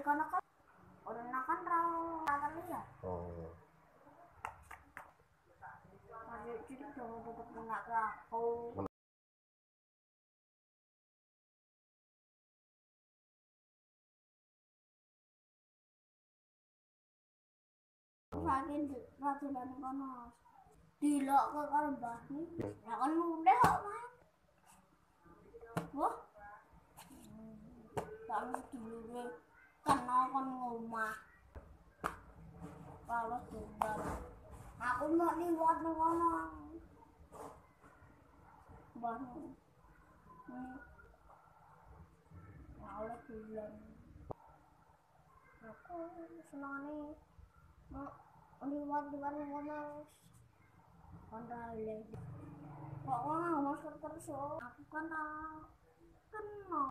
di kono kan urunna kan rau kangen ya. Oh. Ayo jadi dong tetap nggak ke aku Rakin di rakinan kono. Dilok ke karo bahmi ya kan udah kok mah wah. Kena kon ngomah kalau tunggal aku mau nih kono mbahmu ini kalau bulan aku senang nih mau liwat liwat nih kono Kondale. Kok masker terus? Aku kan ah, kena.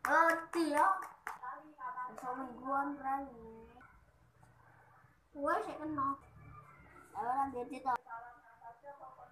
ngerti ya oh. sama gua berani gua sih kena ayo lah gede tau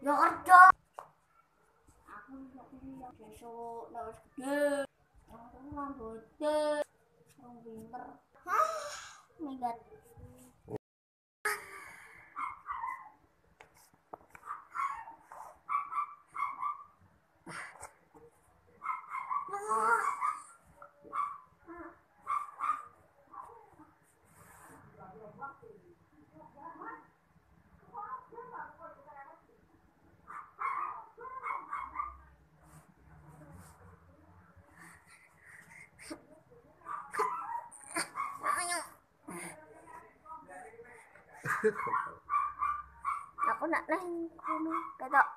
ya kerja aku bisa pilih yang besok harus gede. Aku mau gede. Aku pinter. Hah? Negatif Aku nak nang kono ketok.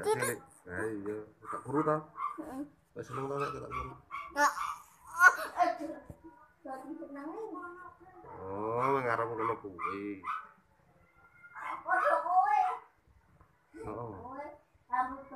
Cilik. Nah, iya, tak guru ta. Heeh. Wis seneng ta nek tak guru. Ya. Aduh. Jadi ngarep ngono kuwi. Apa kowe? Oh. Kowe rambut.